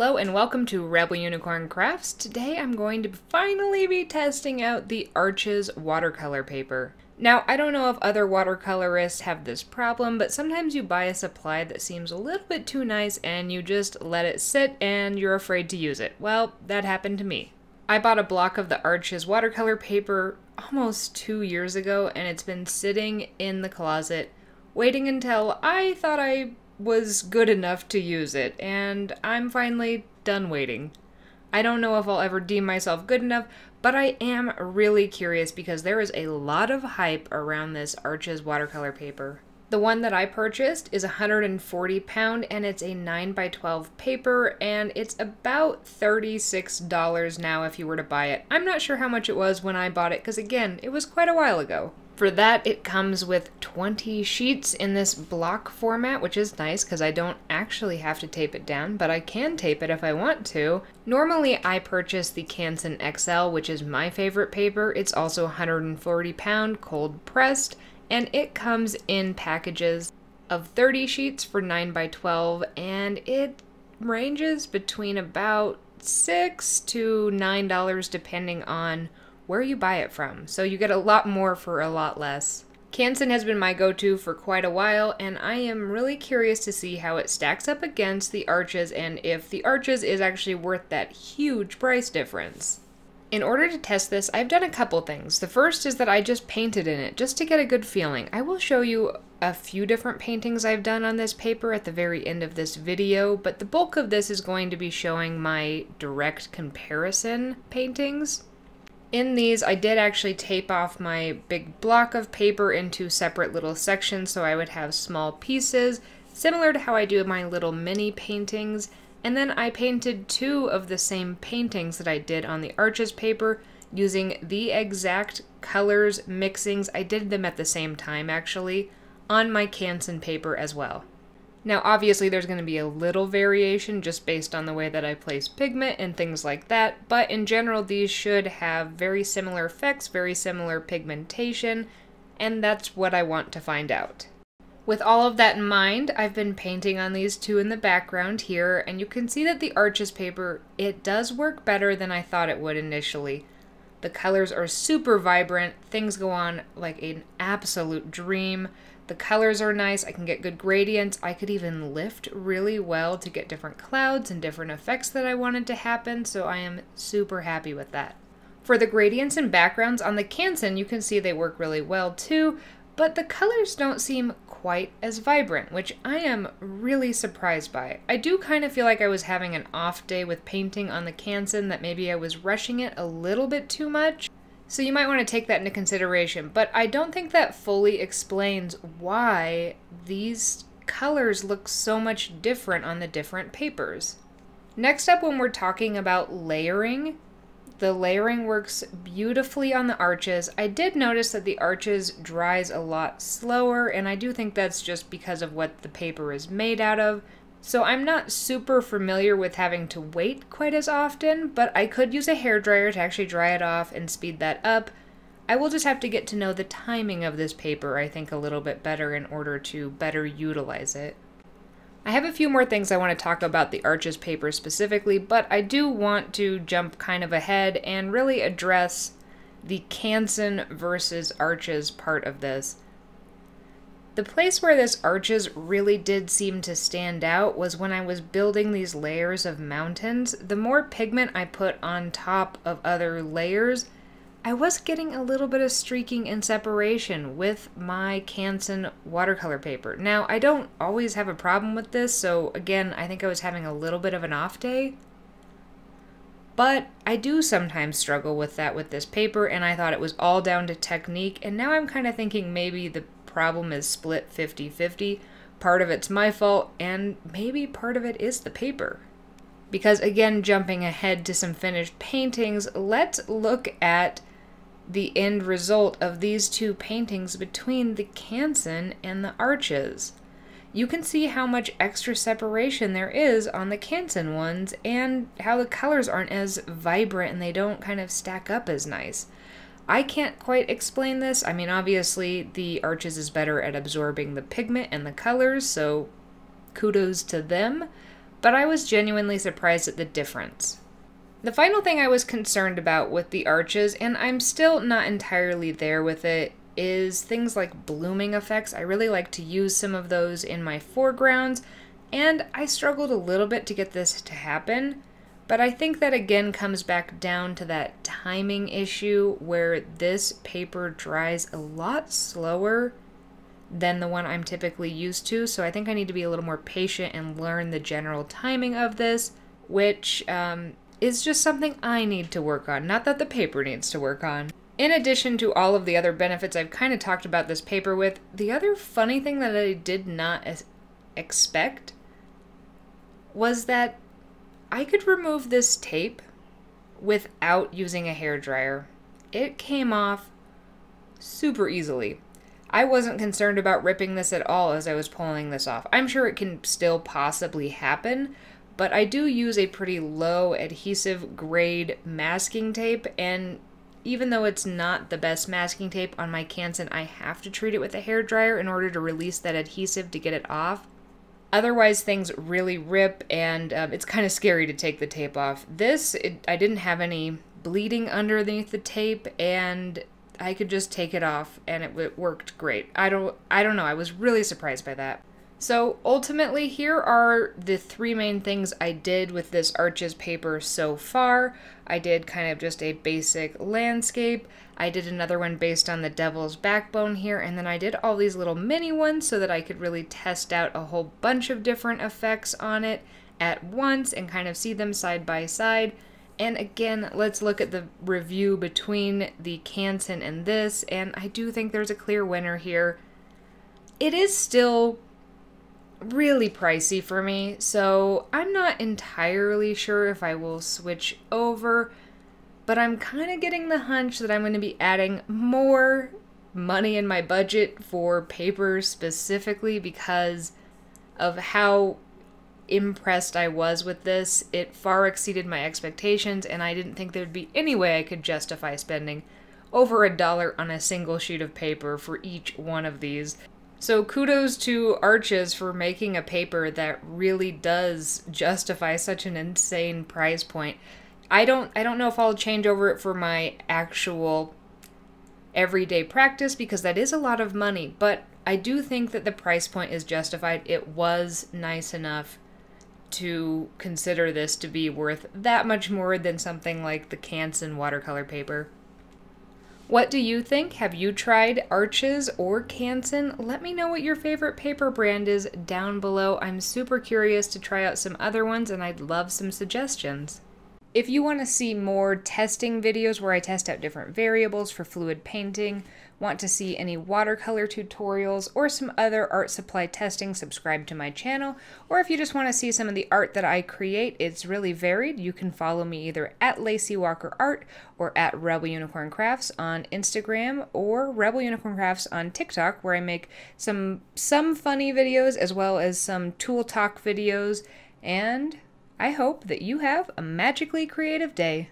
Hello and welcome to Rebel Unicorn Crafts. Today I'm going to finally be testing out the Arches watercolor paper. Now, I don't know if other watercolorists have this problem, but sometimes you buy a supply that seems a little bit too nice and you just let it sit and you're afraid to use it. Well, that happened to me. I bought a block of the Arches watercolor paper almost two years ago and it's been sitting in the closet waiting until I thought I was good enough to use it, and I'm finally done waiting. I don't know if I'll ever deem myself good enough, but I am really curious because there is a lot of hype around this Arches watercolor paper. The one that I purchased is 140 pound and it's a 9 by 12 paper and it's about $36 now if you were to buy it. I'm not sure how much it was when I bought it because again, it was quite a while ago. For that, it comes with 20 sheets in this block format, which is nice because I don't actually have to tape it down, but I can tape it if I want to. Normally, I purchase the Canson XL, which is my favorite paper. It's also 140 pound, cold pressed, and it comes in packages of 30 sheets for 9 by 12 and it ranges between about 6 to 9 dollars depending on where you buy it from, so you get a lot more for a lot less. Canson has been my go-to for quite a while, and I am really curious to see how it stacks up against the Arches and if the Arches is actually worth that huge price difference. In order to test this, I've done a couple things. The first is that I just painted in it, just to get a good feeling. I will show you a few different paintings I've done on this paper at the very end of this video, but the bulk of this is going to be showing my direct comparison paintings. In these, I did actually tape off my big block of paper into separate little sections so I would have small pieces, similar to how I do my little mini paintings. And then I painted two of the same paintings that I did on the Arches paper using the exact colors, mixings. I did them at the same time, actually, on my Canson paper as well. Now, obviously, there's going to be a little variation just based on the way that I place pigment and things like that, but in general, these should have very similar effects, very similar pigmentation, and that's what I want to find out. With all of that in mind, I've been painting on these two in the background here, and you can see that the Arches paper, it does work better than I thought it would initially. The colors are super vibrant, things go on like an absolute dream. The colors are nice, I can get good gradients. I could even lift really well to get different clouds and different effects that I wanted to happen, so I am super happy with that. For the gradients and backgrounds on the Canson, you can see they work really well too, but the colors don't seem quite as vibrant, which I am really surprised by. I do kind of feel like I was having an off day with painting on the Canson, that maybe I was rushing it a little bit too much. So you might want to take that into consideration, but I don't think that fully explains why these colors look so much different on the different papers. Next up, when we're talking about layering, the layering works beautifully on the Arches. I did notice that the Arches dries a lot slower, and I do think that's just because of what the paper is made out of. So I'm not super familiar with having to wait quite as often, but I could use a hair dryer to actually dry it off and speed that up. I will just have to get to know the timing of this paper, I think, a little bit better in order to better utilize it. I have a few more things I want to talk about the Arches paper specifically, but I do want to jump kind of ahead and really address the Canson versus Arches part of this. The place where this Arches really did seem to stand out was when I was building these layers of mountains. The more pigment I put on top of other layers, I was getting a little bit of streaking and separation with my Canson watercolor paper. Now, I don't always have a problem with this, so again, I think I was having a little bit of an off day. But I do sometimes struggle with that with this paper, and I thought it was all down to technique, and now I'm kind of thinking maybe the problem is split 50 50. Part of it's my fault, and maybe part of it is the paper. Because, again, jumping ahead to some finished paintings, let's look at the end result of these two paintings between the Canson and the arches. You can see how much extra separation there is on the Canson ones and how the colors aren't as vibrant and they don't kind of stack up as nice. I can't quite explain this. I mean, obviously, the Arches is better at absorbing the pigment and the colors, so kudos to them. but I was genuinely surprised at the difference. The final thing I was concerned about with the arches, and I'm still not entirely there with it, is things like blooming effects. I really like to use some of those in my foregrounds, and I struggled a little bit to get this to happen. But I think that again comes back down to that timing issue where this paper dries a lot slower than the one I'm typically used to. So I think I need to be a little more patient and learn the general timing of this, which um, is just something I need to work on, not that the paper needs to work on. In addition to all of the other benefits I've kind of talked about this paper with, the other funny thing that I did not expect was that I could remove this tape without using a hair dryer. It came off super easily. I wasn't concerned about ripping this at all as I was pulling this off. I'm sure it can still possibly happen, but I do use a pretty low adhesive grade masking tape and even though it's not the best masking tape on my Canson, I have to treat it with a hair dryer in order to release that adhesive to get it off. Otherwise, things really rip, and um, it's kind of scary to take the tape off. This, it, I didn't have any bleeding underneath the tape, and I could just take it off, and it, it worked great. I don't, I don't know. I was really surprised by that. So ultimately, here are the three main things I did with this Arches paper so far. I did kind of just a basic landscape. I did another one based on the devil's backbone here, and then I did all these little mini ones so that I could really test out a whole bunch of different effects on it at once and kind of see them side by side. And again, let's look at the review between the Canson and this, and I do think there's a clear winner here. It is still really pricey for me, so I'm not entirely sure if I will switch over, but I'm kind of getting the hunch that I'm going to be adding more money in my budget for paper specifically because of how impressed I was with this. It far exceeded my expectations, and I didn't think there would be any way I could justify spending over a dollar on a single sheet of paper for each one of these. So kudos to Arches for making a paper that really does justify such an insane price point. I don't I don't know if I'll change over it for my actual everyday practice because that is a lot of money, but I do think that the price point is justified. It was nice enough to consider this to be worth that much more than something like the Canson watercolor paper. What do you think? Have you tried Arches or Canson? Let me know what your favorite paper brand is down below. I'm super curious to try out some other ones and I'd love some suggestions. If you want to see more testing videos where I test out different variables for fluid painting, want to see any watercolor tutorials, or some other art supply testing, subscribe to my channel. Or if you just want to see some of the art that I create, it's really varied. You can follow me either at Lacey Walker Art or at Rebel Unicorn Crafts on Instagram or Rebel Unicorn Crafts on TikTok, where I make some some funny videos as well as some tool talk videos. And I hope that you have a magically creative day.